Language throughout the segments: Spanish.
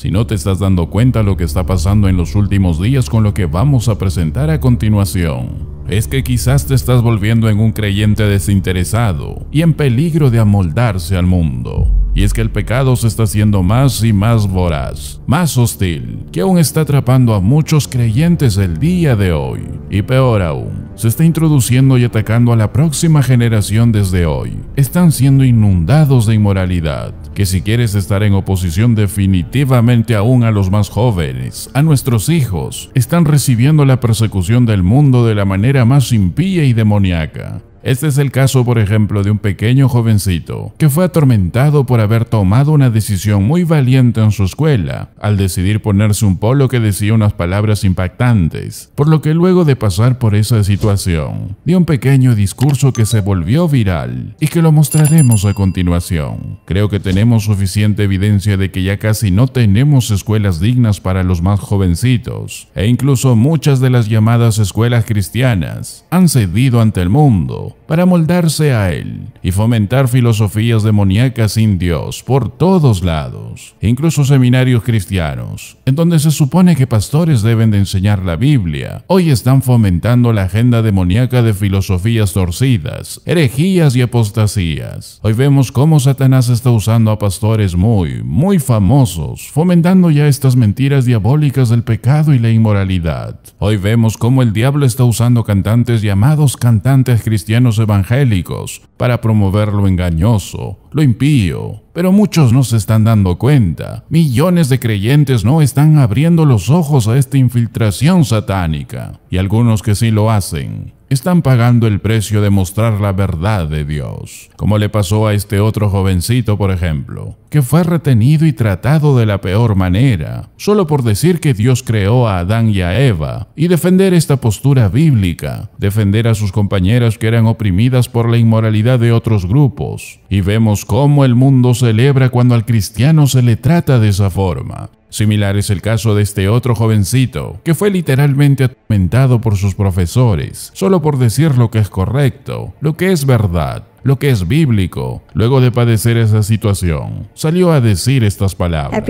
Si no te estás dando cuenta lo que está pasando en los últimos días con lo que vamos a presentar a continuación, es que quizás te estás volviendo en un creyente desinteresado y en peligro de amoldarse al mundo. Y es que el pecado se está haciendo más y más voraz, más hostil, que aún está atrapando a muchos creyentes el día de hoy. Y peor aún, se está introduciendo y atacando a la próxima generación desde hoy. Están siendo inundados de inmoralidad, que si quieres estar en oposición definitivamente aún a los más jóvenes, a nuestros hijos, están recibiendo la persecución del mundo de la manera más impía y demoníaca. Este es el caso, por ejemplo, de un pequeño jovencito que fue atormentado por haber tomado una decisión muy valiente en su escuela, al decidir ponerse un polo que decía unas palabras impactantes, por lo que luego de pasar por esa situación, dio un pequeño discurso que se volvió viral y que lo mostraremos a continuación. Creo que tenemos suficiente evidencia de que ya casi no tenemos escuelas dignas para los más jovencitos, e incluso muchas de las llamadas escuelas cristianas han cedido ante el mundo para moldarse a él y fomentar filosofías demoníacas sin Dios por todos lados, incluso seminarios cristianos, en donde se supone que pastores deben de enseñar la Biblia. Hoy están fomentando la agenda demoníaca de filosofías torcidas, herejías y apostasías. Hoy vemos cómo Satanás está usando a pastores muy, muy famosos, fomentando ya estas mentiras diabólicas del pecado y la inmoralidad. Hoy vemos cómo el diablo está usando cantantes llamados cantantes cristianos evangélicos para promover lo engañoso, lo impío. Pero muchos no se están dando cuenta. Millones de creyentes no están abriendo los ojos a esta infiltración satánica. Y algunos que sí lo hacen, están pagando el precio de mostrar la verdad de Dios, como le pasó a este otro jovencito, por ejemplo, que fue retenido y tratado de la peor manera, solo por decir que Dios creó a Adán y a Eva, y defender esta postura bíblica, defender a sus compañeras que eran oprimidas por la inmoralidad de otros grupos. Y vemos cómo el mundo celebra cuando al cristiano se le trata de esa forma, Similar es el caso de este otro jovencito, que fue literalmente atormentado por sus profesores, solo por decir lo que es correcto, lo que es verdad, lo que es bíblico. Luego de padecer esa situación, salió a decir estas palabras.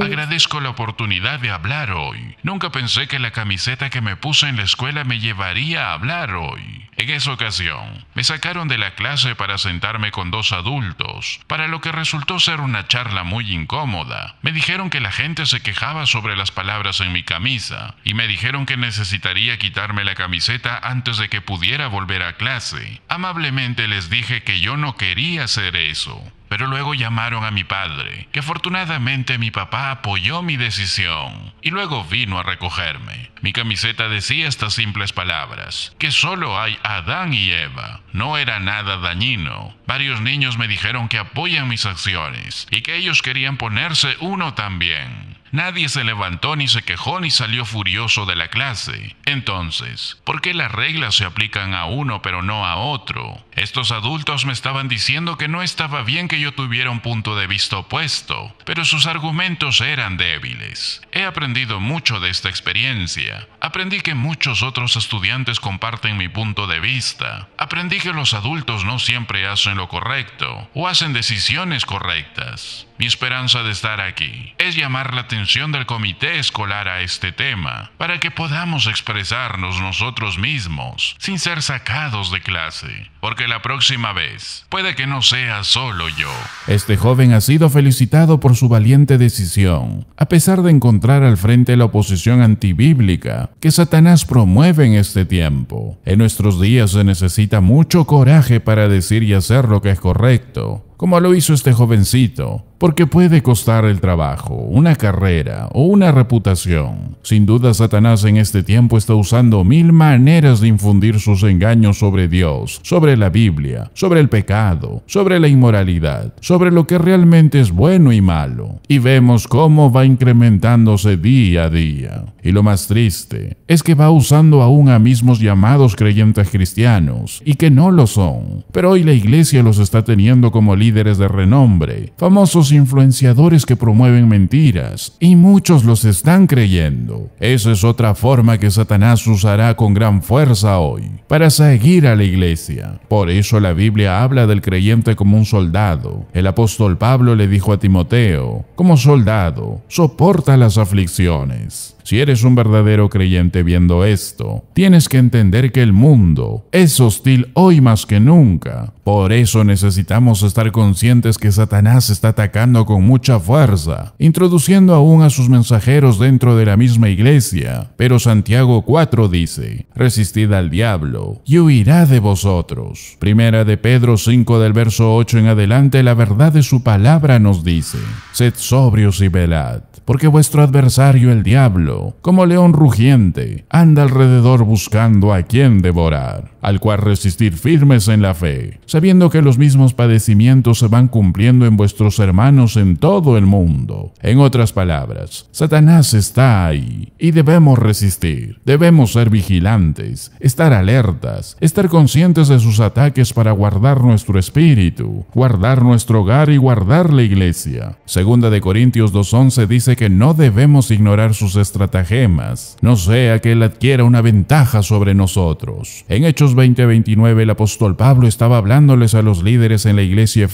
Agradezco la oportunidad de hablar hoy. Nunca pensé que la camiseta que me puse en la escuela me llevaría a hablar hoy. En esa ocasión, me sacaron de la clase para sentarme con dos adultos, para lo que resultó ser una charla muy incómoda. Me dijeron que la gente se quejaba sobre las palabras en mi camisa, y me dijeron que necesitaría quitarme la camiseta antes de que pudiera volver a clase. Amablemente les dije que yo no quería hacer eso, pero luego llamaron a mi padre, que afortunadamente mi papá apoyó mi decisión y luego vino a recogerme. Mi camiseta decía estas simples palabras, que solo hay Adán y Eva. No era nada dañino. Varios niños me dijeron que apoyan mis acciones y que ellos querían ponerse uno también. Nadie se levantó ni se quejó ni salió furioso de la clase. Entonces, ¿por qué las reglas se aplican a uno pero no a otro? Estos adultos me estaban diciendo que no estaba bien que yo tuviera un punto de vista opuesto, pero sus argumentos eran débiles. He aprendido mucho de esta experiencia. Aprendí que muchos otros estudiantes comparten mi punto de vista. Aprendí que los adultos no siempre hacen lo correcto o hacen decisiones correctas. Mi esperanza de estar aquí es llamar la atención del comité escolar a este tema, para que podamos expresarnos nosotros mismos, sin ser sacados de clase, porque la próxima vez puede que no sea solo yo. Este joven ha sido felicitado por su valiente decisión, a pesar de encontrar al frente la oposición antibíblica que Satanás promueve en este tiempo. En nuestros días se necesita mucho coraje para decir y hacer lo que es correcto, como lo hizo este jovencito, porque puede costar el trabajo, una carrera o una reputación. Sin duda Satanás en este tiempo está usando mil maneras de infundir sus engaños sobre Dios, sobre la Biblia, sobre el pecado, sobre la inmoralidad, sobre lo que realmente es bueno y malo. Y vemos cómo va incrementándose día a día. Y lo más triste es que va usando aún a mismos llamados creyentes cristianos y que no lo son. Pero hoy la iglesia los está teniendo como líderes de renombre, famosos influenciadores que promueven mentiras, y muchos los están creyendo. Esa es otra forma que Satanás usará con gran fuerza hoy, para seguir a la iglesia. Por eso la Biblia habla del creyente como un soldado. El apóstol Pablo le dijo a Timoteo, como soldado, soporta las aflicciones. Si eres un verdadero creyente viendo esto, tienes que entender que el mundo es hostil hoy más que nunca. Por eso necesitamos estar conscientes que Satanás está atacando con mucha fuerza, introduciendo aún a sus mensajeros dentro de la misma iglesia. Pero Santiago 4 dice, resistid al diablo y huirá de vosotros. Primera de Pedro 5 del verso 8 en adelante, la verdad de su palabra nos dice, sed sobrios y velad porque vuestro adversario el diablo, como león rugiente, anda alrededor buscando a quien devorar, al cual resistir firmes en la fe, sabiendo que los mismos padecimientos se van cumpliendo en vuestros hermanos en todo el mundo. En otras palabras, Satanás está ahí y debemos resistir, debemos ser vigilantes, estar alertas, estar conscientes de sus ataques para guardar nuestro espíritu, guardar nuestro hogar y guardar la iglesia. Segunda de Corintios 2.11 dice que no debemos ignorar sus estratagemas, no sea que él adquiera una ventaja sobre nosotros. En Hechos 20:29 el apóstol Pablo estaba hablándoles a los líderes en la iglesia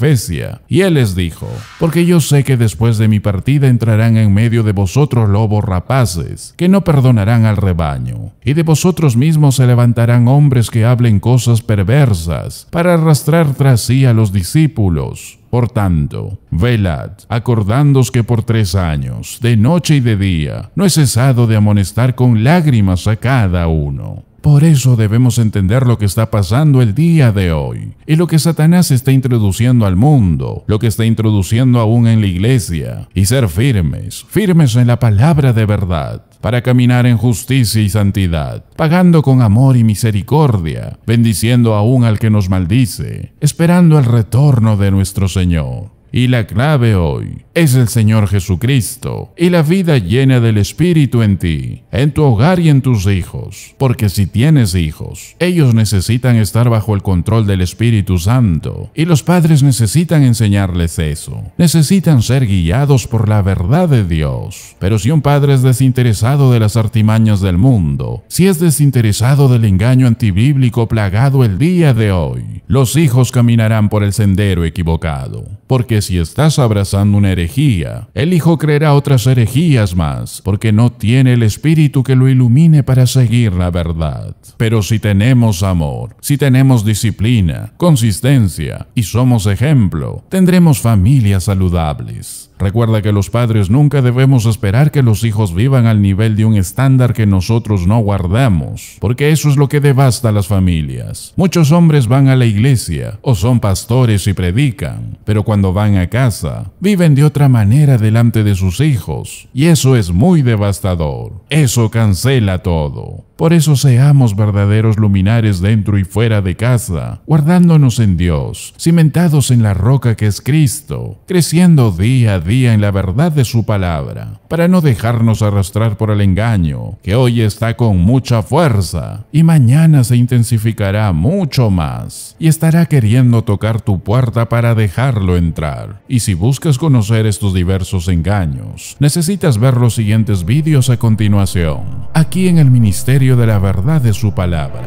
Y él les dijo, porque yo sé que después de mi partida entrarán en medio de vosotros lobos rapaces, que no perdonarán al rebaño, y de vosotros mismos se levantarán hombres que hablen cosas perversas, para arrastrar tras sí a los discípulos. Por tanto, velad, acordándoos que por tres años, de noche y de día, no he cesado de amonestar con lágrimas a cada uno. Por eso debemos entender lo que está pasando el día de hoy y lo que Satanás está introduciendo al mundo, lo que está introduciendo aún en la iglesia, y ser firmes, firmes en la palabra de verdad, para caminar en justicia y santidad, pagando con amor y misericordia, bendiciendo aún al que nos maldice, esperando el retorno de nuestro Señor. Y la clave hoy es el Señor Jesucristo y la vida llena del Espíritu en ti, en tu hogar y en tus hijos. Porque si tienes hijos, ellos necesitan estar bajo el control del Espíritu Santo y los padres necesitan enseñarles eso. Necesitan ser guiados por la verdad de Dios. Pero si un padre es desinteresado de las artimañas del mundo, si es desinteresado del engaño antibíblico plagado el día de hoy, los hijos caminarán por el sendero equivocado. Porque si estás abrazando una herejía, el hijo creerá otras herejías más, porque no tiene el espíritu que lo ilumine para seguir la verdad. Pero si tenemos amor, si tenemos disciplina, consistencia y somos ejemplo, tendremos familias saludables. Recuerda que los padres nunca debemos esperar que los hijos vivan al nivel de un estándar que nosotros no guardamos, porque eso es lo que devasta las familias. Muchos hombres van a la iglesia o son pastores y predican, pero cuando van a casa, viven de otra manera delante de sus hijos, y eso es muy devastador. Eso cancela todo. Por eso seamos verdaderos luminares dentro y fuera de casa, guardándonos en Dios, cimentados en la roca que es Cristo, creciendo día a en la verdad de su palabra, para no dejarnos arrastrar por el engaño, que hoy está con mucha fuerza y mañana se intensificará mucho más y estará queriendo tocar tu puerta para dejarlo entrar. Y si buscas conocer estos diversos engaños, necesitas ver los siguientes vídeos a continuación, aquí en el Ministerio de la verdad de su palabra.